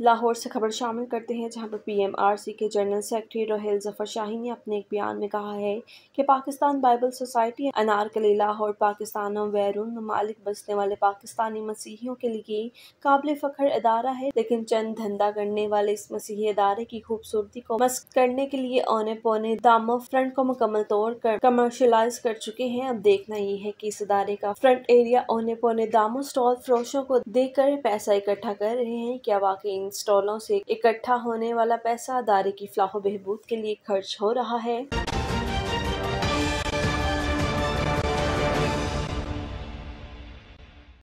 लाहौर से खबर शामिल करते हैं, जहाँ पर पीएमआरसी के जनरल सेक्रेटरी रोहेल ज़फ़र शाही ने अपने एक बयान में कहा है कि पाकिस्तान बाइबल सोसाइटी अनारकली लाहौर, पाकिस्तान और बैरून ममालिक बसने वाले पाकिस्तानी मसीहियों के लिए काबिल फ़ख्र अदारा है। लेकिन चंद धंधा करने वाले इस मसीही अदारे की खूबसूरती को मस्क करने के लिए औने पौने दामो फ्रंट को मुकम्मल तौर कर कमर्शलाइज कर चुके हैं। अब देखना ये है कि इस अदारे का फ्रंट एरिया औने पौने दामो, स्टॉल, फरोशों को देकर पैसा इकट्ठा कर रहे हैं। क्या वाकई इन स्टॉलों से इकट्ठा होने वाला पैसा दारे की फलाह बहबूद के लिए खर्च हो रहा है।